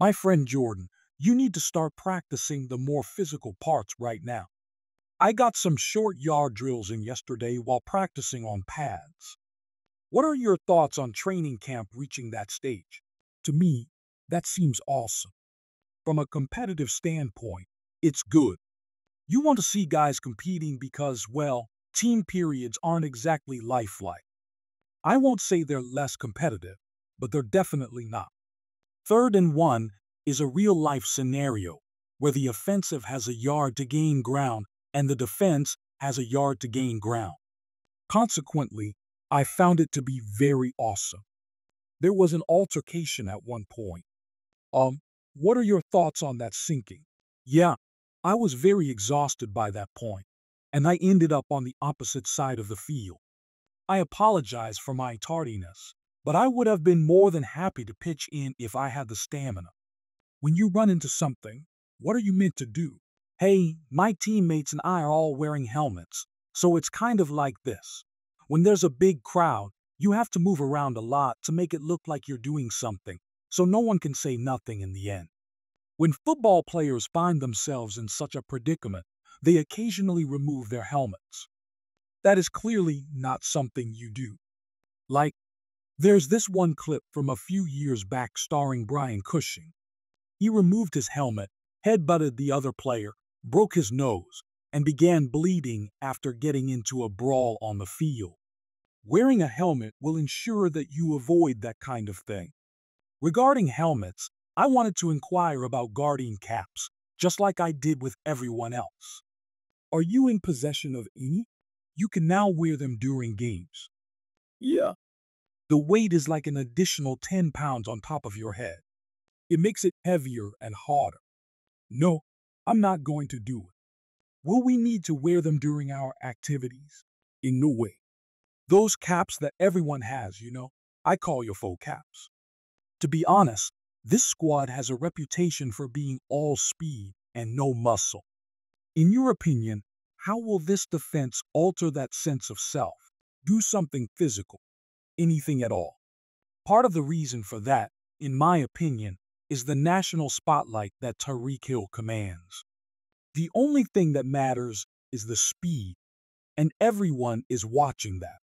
My friend Jordan, you need to start practicing the more physical parts right now. I got some short yard drills in yesterday while practicing on pads. What are your thoughts on training camp reaching that stage? To me, that seems awesome. From a competitive standpoint, it's good. You want to see guys competing because, well, team periods aren't exactly lifelike. I won't say they're less competitive, but they're definitely not. Third and one is a real life scenario where the offensive has a yard to gain ground and the defense has a yard to gain ground. Consequently, I found it to be very awesome. There was an altercation at one point. Um, what are your thoughts on that sinking? Yeah, I was very exhausted by that point, and I ended up on the opposite side of the field. I apologize for my tardiness, but I would have been more than happy to pitch in if I had the stamina. When you run into something, what are you meant to do? Hey, my teammates and I are all wearing helmets, so it's kind of like this. When there's a big crowd, you have to move around a lot to make it look like you're doing something, so no one can say nothing in the end. When football players find themselves in such a predicament, they occasionally remove their helmets. That is clearly not something you do. Like, there's this one clip from a few years back starring Brian Cushing. He removed his helmet, headbutted the other player, broke his nose, and began bleeding after getting into a brawl on the field. Wearing a helmet will ensure that you avoid that kind of thing. Regarding helmets, I wanted to inquire about guardian caps, just like I did with everyone else. Are you in possession of any? You can now wear them during games. Yeah. The weight is like an additional 10 pounds on top of your head. It makes it heavier and harder. No, I'm not going to do it. Will we need to wear them during our activities? In no way. Those caps that everyone has, you know, I call your faux caps. To be honest, this squad has a reputation for being all speed and no muscle. In your opinion, how will this defense alter that sense of self? Do something physical, anything at all. Part of the reason for that, in my opinion, is the national spotlight that Tyreek Hill commands. The only thing that matters is the speed, and everyone is watching that.